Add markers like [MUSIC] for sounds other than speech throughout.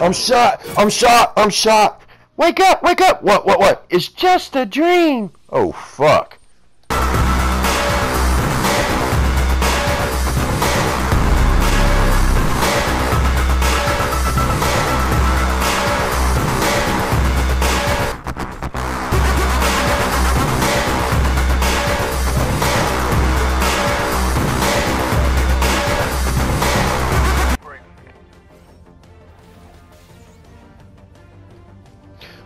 I'm shot. I'm shot. I'm shot. Wake up. Wake up. What? What? What? It's just a dream. Oh, fuck.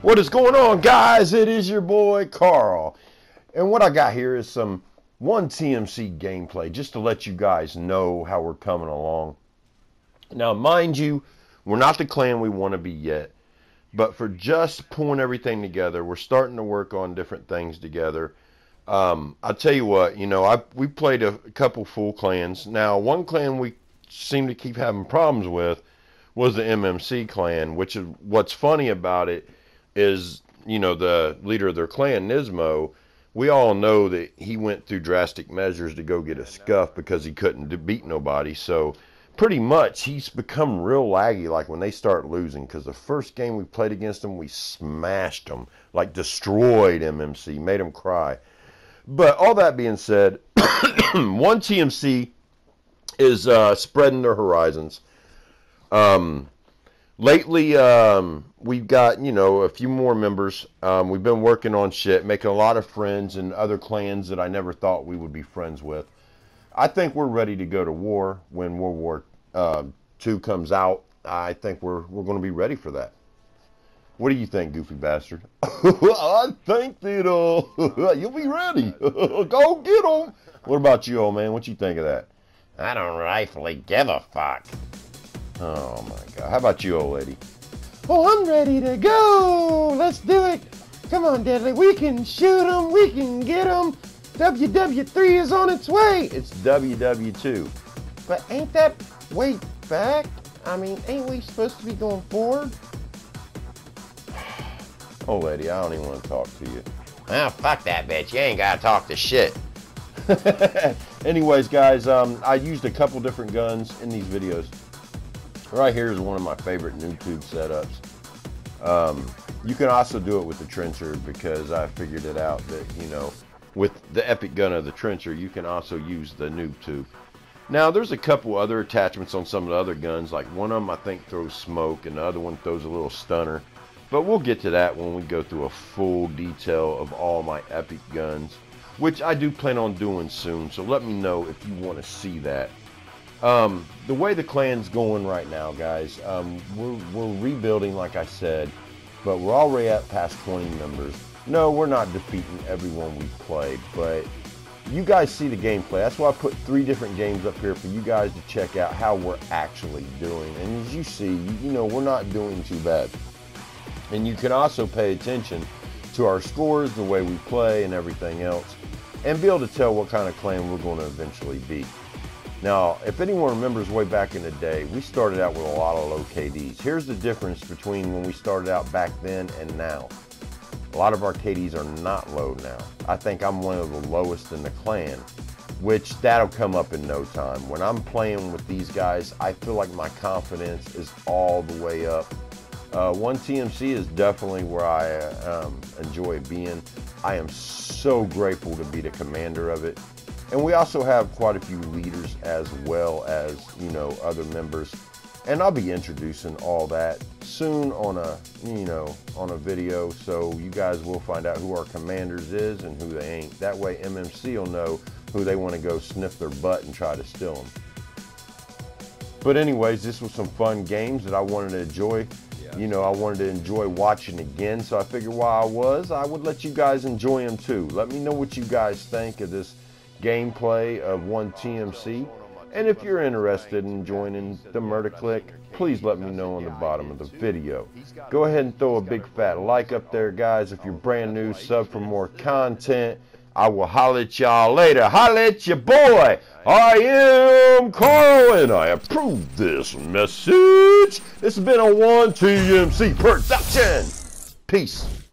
What is going on, guys? It is your boy Carl. And what I got here is some one TMC gameplay just to let you guys know how we're coming along. Now, mind you, we're not the clan we want to be yet, but for just pulling everything together, we're starting to work on different things together. Um, I'll tell you what, you know, I we played a couple full clans. Now, one clan we seem to keep having problems with was the MMC clan, which is what's funny about it is you know the leader of their clan, Nismo. We all know that he went through drastic measures to go get a SCUF because he couldn't beat nobody. So pretty much he's become real laggy like when they start losing because the first game we played against him we smashed him like destroyed mmc made him cry but all that being said [COUGHS] one tmc is uh, spreading their horizons um, lately um, we've got you know a few more members. Um, we've been working on shit making a lot of friends and other clans that i never thought we would be friends with. I think we're ready to go to war when world war uh, comes out. I think we're we're going to be ready for that. What do you think goofy bastard? [LAUGHS] I think that uh, [LAUGHS] you'll be ready. [LAUGHS] Go get them what about you old man? What you think of that? I don't rightfully give a fuck Oh my god. How about you, old lady? Oh, I'm ready to go. Let's do it. Come on, Deadly. We can shoot them. We can get them. WW3 is on its way. It's WW2. But ain't that way back? I mean, ain't we supposed to be going forward? [SIGHS] Oh, lady, I don't even want to talk to you. Well, fuck that bitch. You ain't got to talk to shit. [LAUGHS] Anyways, guys, um, I used a couple different guns in these videos. Right here is one of my favorite noob tube setups. Um, you can also do it with the trencher because I figured it out that, you know, with the epic gun of the trencher, you can also use the noob tube. Now, there's a couple other attachments on some of the other guns. Like one of them, I think, throws smoke, and the other one throws a little stunner. But we'll get to that when we go through a full detail of all my epic guns, which I do plan on doing soon. So let me know if you want to see that. Um, the way the clan's going right now, guys, um, we're, we're rebuilding, like I said, but we're already at past 20 members. No, we're not defeating everyone we play, but you guys see the gameplay. That's why I put three different games up here for you guys to check out how we're actually doing. And as you see, you know, we're not doing too bad. And you can also pay attention to our scores, the way we play, and everything else, and be able to tell what kind of clan we're going to eventually be. Now, if anyone remembers way back in the day, we started out with a lot of low KDs. Here's the difference between when we started out back then and now. A lot of our KDs are not low now. I think I'm one of the lowest in the clan, which that'll come up in no time. When I'm playing with these guys, I feel like my confidence is all the way up. Uh, one TMC is definitely where I um, enjoy being. I am so grateful to be the commander of it. And we also have quite a few leaders as well as, you know, other members. And I'll be introducing all that soon on a, you know, on a video. So you guys will find out who our commanders is and who they ain't. That way MMC will know who they want to go sniff their butt and try to steal them. But anyways, this was some fun games that I wanted to enjoy. You know, I wanted to enjoy watching again. So I figured while I was, I would let you guys enjoy them too. Let me know what you guys think of this gameplay of one TMC. And if you're interested in joining the Murder Click, please let me know on the bottom of the video. Go ahead and throw a big fat like up there, guys. If you're brand new, sub for more content. I will holler at y'all later. Holler at your boy. I am Carl, and I approve this message. This has been a 1TMC production. Peace.